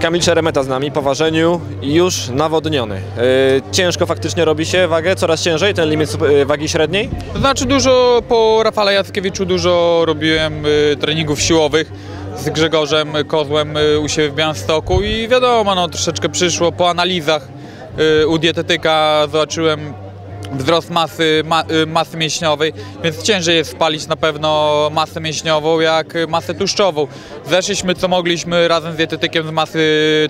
Kamil Szeremeta z nami po ważeniu już nawodniony. Yy, ciężko faktycznie robi się wagę, coraz ciężej, ten limit yy, wagi średniej. Znaczy dużo po Rafale Jackiewiczu dużo robiłem y, treningów siłowych z Grzegorzem Kozłem y, u siebie w Białymstoku i wiadomo, no troszeczkę przyszło po analizach y, u dietetyka zobaczyłem wzrost masy, ma, y, masy mięśniowej, więc ciężej jest spalić na pewno masę mięśniową jak masę tłuszczową. Zeszliśmy co mogliśmy razem z dietetykiem z masy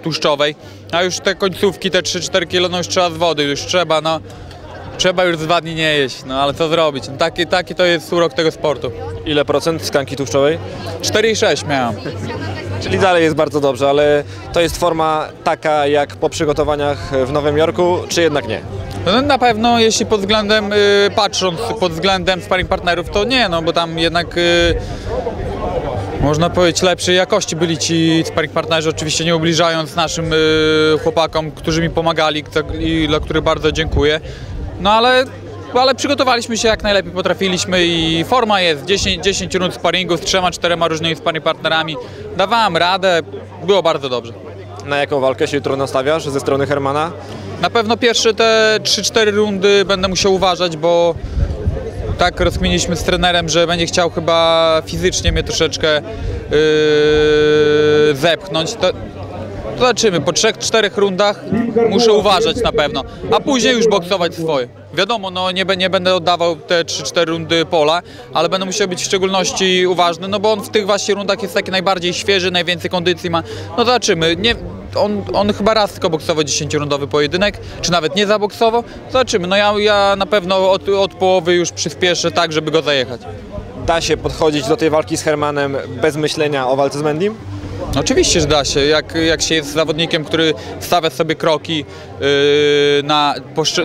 tłuszczowej, a już te końcówki, te 3-4 kilo, no już trzeba z wody, już trzeba, no Trzeba już dwa dni nie jeść, no ale co zrobić? No, taki, taki to jest urok tego sportu. Ile procent tkanki tłuszczowej? 4,6 miałem. Czyli dalej jest bardzo dobrze, ale to jest forma taka jak po przygotowaniach w Nowym Jorku, czy jednak nie? No, na pewno jeśli pod względem, y, patrząc pod względem sparring partnerów, to nie, no bo tam jednak y, można powiedzieć lepszej jakości byli ci sparring partnerzy, oczywiście nie ubliżając naszym y, chłopakom, którzy mi pomagali i dla których bardzo dziękuję. No ale, ale przygotowaliśmy się jak najlepiej potrafiliśmy i forma jest 10, 10 rund sparingu z trzema, czterema różnymi sparring partnerami. Dawałem radę, było bardzo dobrze. Na jaką walkę się jutro nastawiasz ze strony Hermana? Na pewno pierwsze te 3-4 rundy będę musiał uważać, bo tak rozkminiliśmy z trenerem, że będzie chciał chyba fizycznie mnie troszeczkę yy, zepchnąć. To, to zobaczymy, po 3-4 rundach muszę uważać na pewno, a później już boksować swoje. Wiadomo, no nie, nie będę oddawał te 3-4 rundy pola, ale będę musiał być w szczególności uważny, no bo on w tych właśnie rundach jest taki najbardziej świeży, najwięcej kondycji ma. No zobaczymy. Nie, on, on chyba raz tylko boksował 10-rundowy pojedynek, czy nawet nie zaboksował. Zobaczymy. No ja, ja na pewno od, od połowy już przyspieszę tak, żeby go zajechać. Da się podchodzić do tej walki z Hermanem bez myślenia o walce z Mendim? Oczywiście, że da się. Jak, jak się jest zawodnikiem, który stawia sobie kroki yy, na,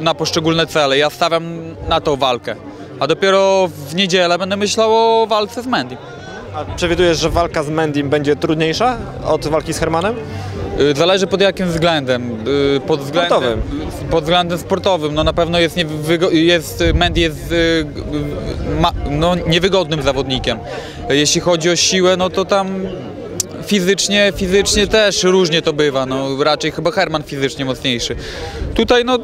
na poszczególne cele. Ja stawiam na tą walkę. A dopiero w niedzielę będę myślał o walce z Mendy. A przewidujesz, że walka z Mendim będzie trudniejsza od walki z Hermanem? Y, Zależy pod jakim względem. Y, Pod względem Sportowym. Pod względem sportowym. No na pewno jest, jest Mendy jest y, y, ma, no, niewygodnym zawodnikiem. Jeśli chodzi o siłę, no to tam fizycznie, fizycznie też różnie to bywa. No, raczej chyba Herman fizycznie mocniejszy. Tutaj no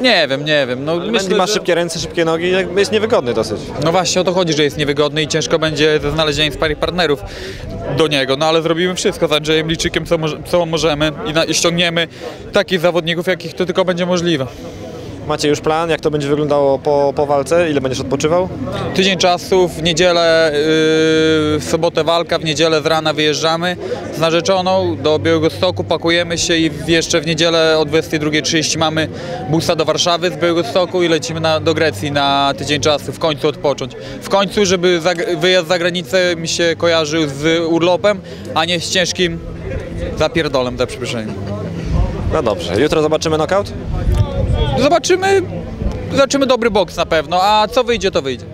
nie wiem, nie wiem. No, Mendy ma że- szybkie ręce, szybkie nogi, jakby jest niewygodny dosyć. no właśnie o to chodzi, że jest niewygodny i ciężko będzie ze znalezieniem sparring partnerów do niego, no ale zrobimy wszystko z Andrzejem Liczykiem, co, może, co możemy i, i ściągniemy takich zawodników, jakich to tylko będzie możliwe. Macie już plan, jak to będzie wyglądało po, po walce? Ile będziesz odpoczywał? Tydzień czasu, w niedzielę, yy, w sobotę walka, w niedzielę z rana wyjeżdżamy z narzeczoną do Białegostoku, pakujemy się i jeszcze w niedzielę o 22.30 mamy busa do Warszawy z Białegostoku i lecimy na, do Grecji na tydzień czasu, w końcu odpocząć. W końcu, żeby zag- wyjazd za granicę mi się kojarzył z urlopem, a nie z ciężkim zapierdolem, za przeproszeniem. No dobrze, jutro zobaczymy knockout? Zobaczymy, zobaczymy dobry boks na pewno, a co wyjdzie, to wyjdzie.